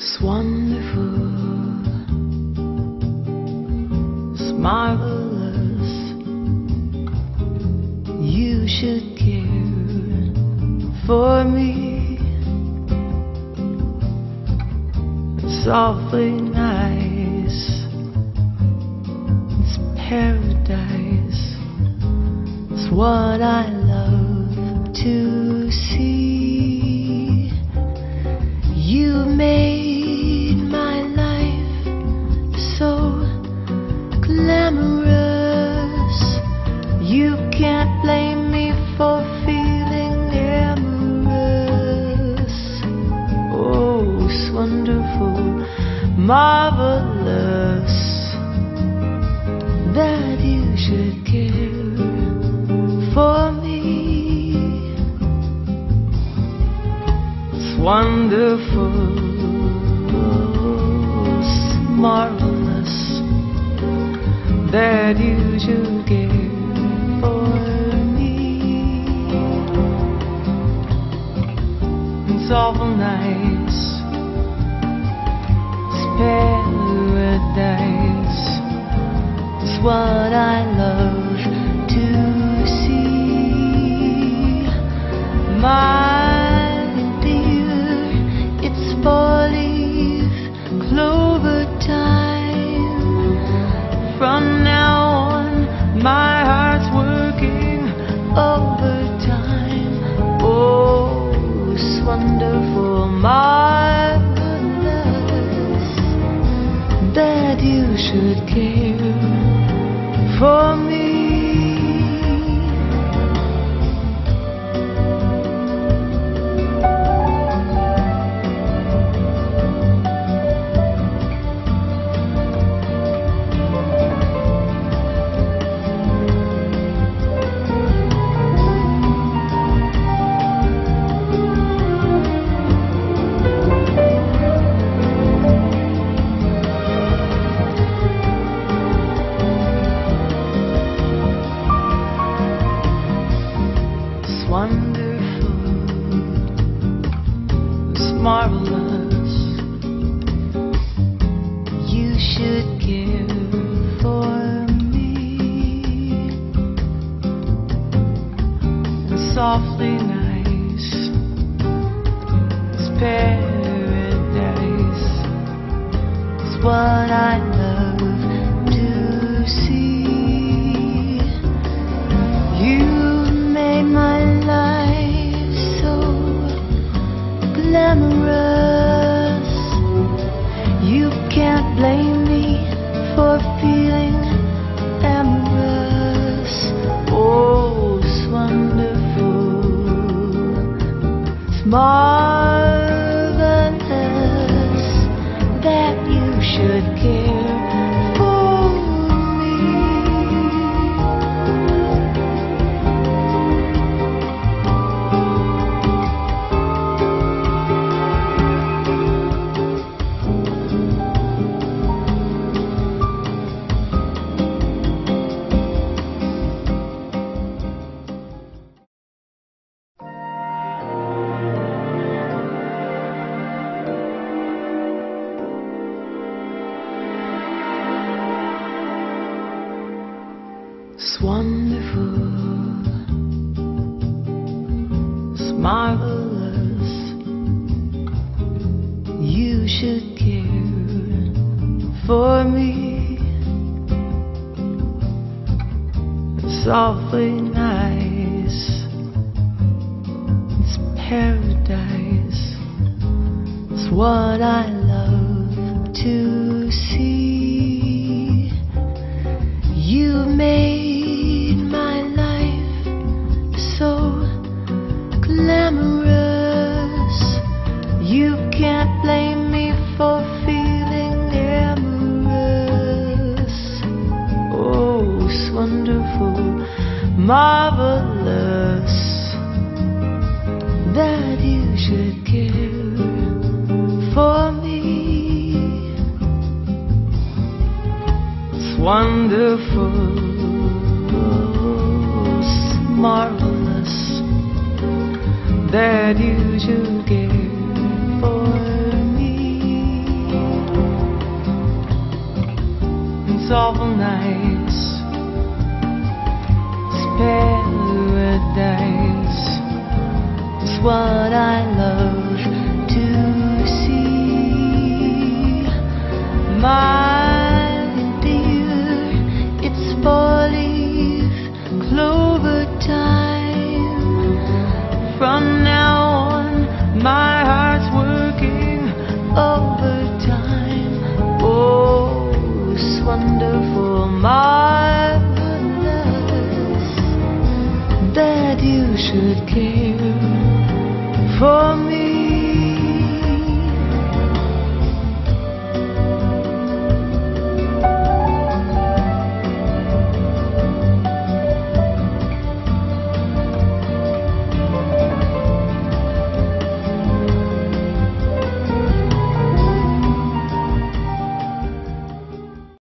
It's wonderful. It's marvelous. You should care for me. It's awfully nice. It's paradise. It's what I love to see. You made glamorous. You can't blame me for feeling amorous. Oh, it's wonderful, marvelous that you should care for me. It's wonderful, it's marvelous that you should care for me. It's awful nice, it's paradise. It's what I love to see. My dear, it's four-leaf clover time. From should care for me. Should care for me. It's awfully nice. Paradise. It's what I It's It's wonderful. It's marvelous. You should care for me. It's awfully nice. It's paradise. It's what I love to see. marvelous that you should care for me. It's wonderful, it's marvelous that you should care for me. It's awful nice. My